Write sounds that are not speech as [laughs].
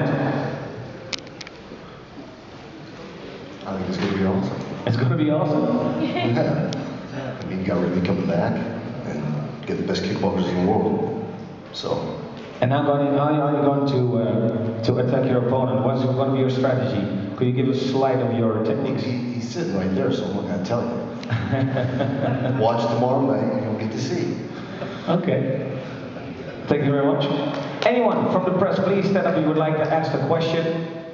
event? I think it's going to be awesome. It's going to be awesome. [laughs] Yeah. I mean, you got Ridley coming back and get the best kickboxers in the world. So, And now going, how are you going to uh, to attack your opponent? What's going to be your strategy? Could you give a slide of your techniques? he, he's sitting right there, so I'm not going to tell you. [laughs] Watch tomorrow night and you'll get to see. Okay. Thank you very much. Anyone from the press, please stand up if you would like to ask a question.